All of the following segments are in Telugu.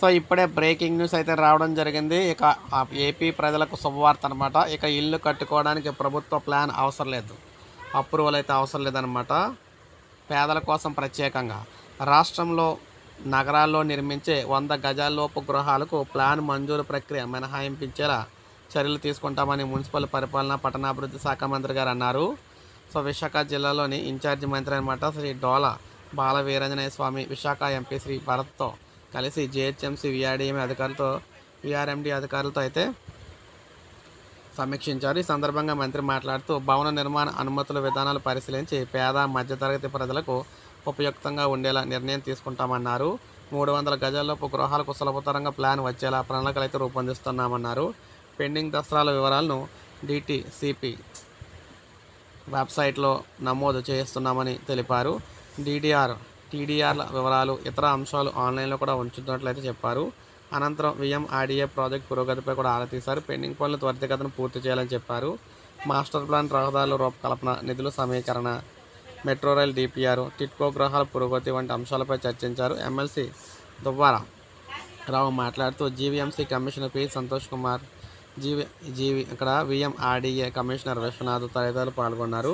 సో ఇప్పుడే బ్రేకింగ్ న్యూస్ అయితే రావడం జరిగింది. ఇక ఏపీ ప్రజలకు శుభవార్త అనమాట ఇక ఇల్లు కట్టుకోవడానికి ప్రభుత్వ ప్లాన్ అవసరం లేదు. అప్రూవల్ అయితే అవసరం లేదనమాట పేదల కోసం ప్రత్యేకంగా. రాష్ట్రంలో నగరాల్లో నిర్మించే వంద గజాల్లోపు గృహాలకు ప్లాన్ మంజూరు ప్రక్రియ మినహాయింపించేలా చర్యలు తీసుకుంటామని మున్సిపల్ పరిపాలన పట్టణాభివృద్ధి శాఖ మంత్రి గారు అన్నారు. సో విశాఖ జిల్లాలోని ఇన్ఛార్జి మంత్రి అనమాట శ్రీ డోల బాల వీరాంజనేయ స్వామి విశాఖ ఎంపీ శ్రీ భరత్తో కలిసి జిహెచ్ఎంసీ విఆర్డిఎం అధికారులతో విఆర్ఎండి అధికారులతో అయితే సమీక్షించారు. ఈ సందర్భంగా మంత్రి మాట్లాడుతూ భవన నిర్మాణ అనుమతుల విధానాలు పరిశీలించి పేద మధ్యతరగతి ప్రజలకు ఉపయుక్తంగా ఉండేలా నిర్ణయం తీసుకుంటామన్నారు. మూడు వందల గజాల్లోపు గృహాలకు సులభతరంగా ప్లాన్ వచ్చేలా ప్రణాళికలు అయితే రూపొందిస్తున్నామన్నారు. పెండింగ్ దసరాల వివరాలను డిటిసిపి వెబ్సైట్లో నమోదు చేస్తున్నామని తెలిపారు. డిడిఆర్ టీడీఆర్ల వివరాలు ఇతర అంశాలు ఆన్లైన్లో కూడా ఉంచుతున్నట్లయితే చెప్పారు. అనంతరం విఎంఆర్డీఏ ప్రాజెక్ట్ పురోగతిపై కూడా ఆరా తీశారు. పెండింగ్ పనులు త్వరితగతిన పూర్తి చేయాలని చెప్పారు. మాస్టర్ ప్లాన్ రహదారుల రూపకల్పన నిధుల సమీకరణ మెట్రో రైల్ డిపిఆర్ టిట్కో గృహాల పురోగతి వంటి అంశాలపై చర్చించారు. ఎమ్మెల్సీ దువ్వారా రావు మాట్లాడుతూ GVMC commissioner P. Santosh Kumar GV GV ఇక్కడ విఎంఆర్డీఏ కమిషనర్ విశ్వనాథ్ తదితరులు పాల్గొన్నారు.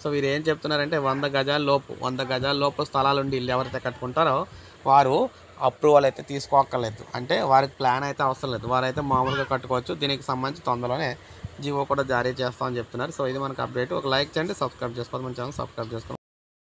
సో వీరు ఏం చెప్తున్నారంటే వంద గజాల లోపు వంద గజాల లోపు స్థలాలు ఉండి ఇల్లు ఎవరైతే కట్టుకుంటారో వారు అప్రూవల్ అయితే తీసుకోక్కర్లేదు. అంటే వారికి ప్లాన్ అయితే అవసరం లేదు. వారైతే మామూలుగా కట్టుకోవచ్చు. దీనికి సంబంధించి తొందరలోనే జీవో కూడా జారీ చేస్తామని చెప్తున్నారు. సో ఇది మనకు అప్డేట్ ఒక లైక్ చేయండి సబ్స్క్రైబ్ చేసుకోవాలి మన ఛానల్ సబ్స్క్రైబ్ చేసుకోండి.